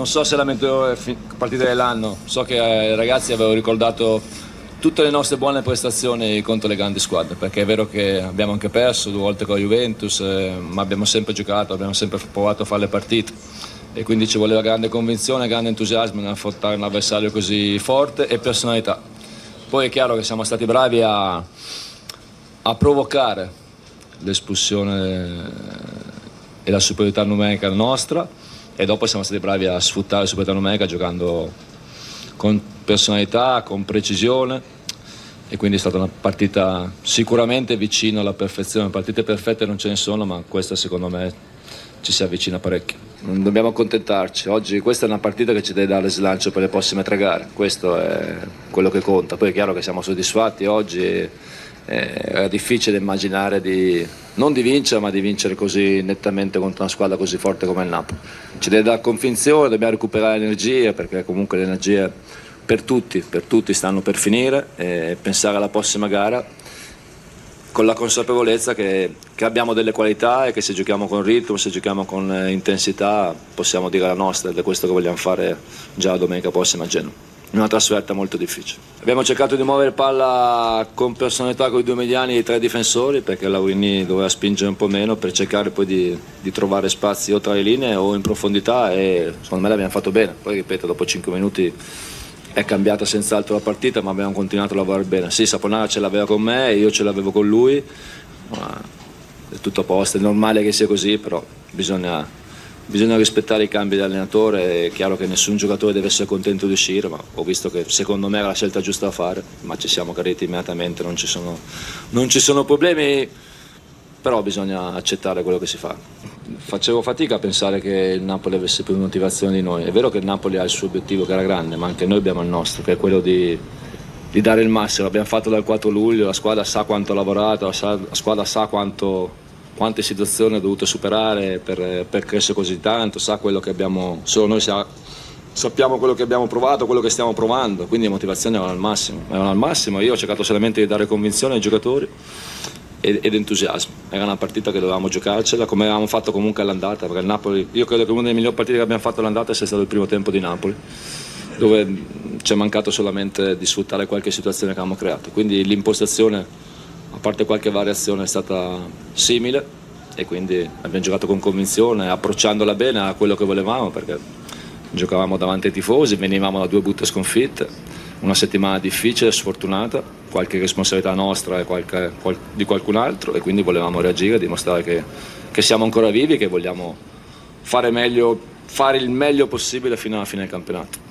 non so se la migliore partita dell'anno, so che ai ragazzi avevo ricordato tutte le nostre buone prestazioni contro le grandi squadre, perché è vero che abbiamo anche perso due volte con la Juventus, eh, ma abbiamo sempre giocato, abbiamo sempre provato a fare le partite. E quindi ci voleva grande convinzione, grande entusiasmo nell'affrontare un avversario così forte e personalità. Poi è chiaro che siamo stati bravi a, a provocare l'espulsione e la superiorità numerica nostra e dopo siamo stati bravi a sfruttare la superiorità numerica giocando con personalità, con precisione e quindi è stata una partita sicuramente vicino alla perfezione. Partite perfette non ce ne sono, ma questa secondo me ci si avvicina parecchio. Non dobbiamo accontentarci, oggi questa è una partita che ci deve dare slancio per le prossime tre gare, questo è quello che conta. Poi è chiaro che siamo soddisfatti oggi era difficile immaginare di, non di vincere, ma di vincere così nettamente contro una squadra così forte come il Napoli. Ci deve dare convinzione, dobbiamo recuperare energie perché comunque le energie per tutti, per tutti stanno per finire e pensare alla prossima gara con la consapevolezza che, che, abbiamo delle qualità e che se giochiamo con ritmo, se giochiamo con eh, intensità possiamo dire la nostra ed è questo che vogliamo fare già domenica prossima a Genova una trasferta molto difficile. Abbiamo cercato di muovere palla con personalità con i due mediani e i tre difensori perché Laurini doveva spingere un po' meno per cercare poi di, di, trovare spazi o tra le linee o in profondità e secondo me l'abbiamo fatto bene. Poi ripeto, dopo 5 minuti è cambiata senz'altro la partita ma abbiamo continuato a lavorare bene. Sì, Saponara ce l'aveva con me, io ce l'avevo con lui, ma è tutto a posto, è normale che sia così, però bisogna bisogna rispettare i cambi di allenatore, è chiaro che nessun giocatore deve essere contento di uscire, ma ho visto che secondo me era la scelta giusta da fare, ma ci siamo chiariti immediatamente, non ci sono, non ci sono problemi, però bisogna accettare quello che si fa. Facevo fatica a pensare che il Napoli avesse più motivazione di noi, è vero che il Napoli ha il suo obiettivo che era grande, ma anche noi abbiamo il nostro, che è quello di, di dare il massimo, l'abbiamo fatto dal 4 luglio, la squadra sa quanto ha lavorato, la squadra sa quanto quante situazioni ha dovuto superare per, per, crescere così tanto, sa quello che abbiamo, solo noi sa, sappiamo quello che abbiamo provato, quello che stiamo provando, quindi le motivazioni erano al massimo, erano al massimo. io ho cercato solamente di dare convinzione ai giocatori ed, ed, entusiasmo, era una partita che dovevamo giocarcela come avevamo fatto comunque all'andata, perché il Napoli, io credo che una delle migliori partite che abbiamo fatto all'andata sia stato il primo tempo di Napoli dove ci è mancato solamente di sfruttare qualche situazione che avevamo creato, quindi l'impostazione a parte qualche variazione è stata simile e quindi abbiamo giocato con convinzione, approcciandola bene a quello che volevamo perché giocavamo davanti ai tifosi, venivamo da due butte sconfitte, una settimana difficile, sfortunata, qualche responsabilità nostra e qualche, qual, di qualcun altro e quindi volevamo reagire, dimostrare che, che siamo ancora vivi, che vogliamo fare, meglio, fare il meglio possibile fino alla fine del campionato.